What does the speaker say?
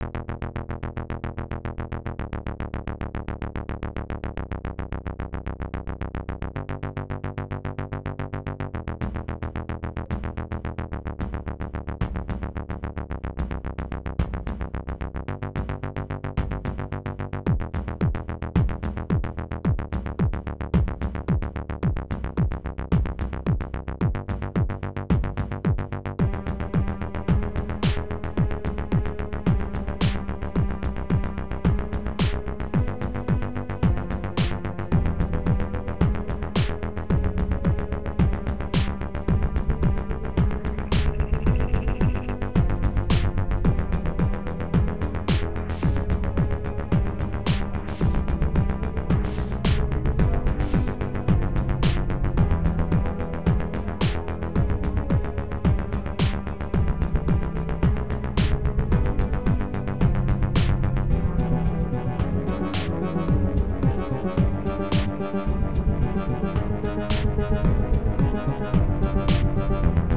you Thank you.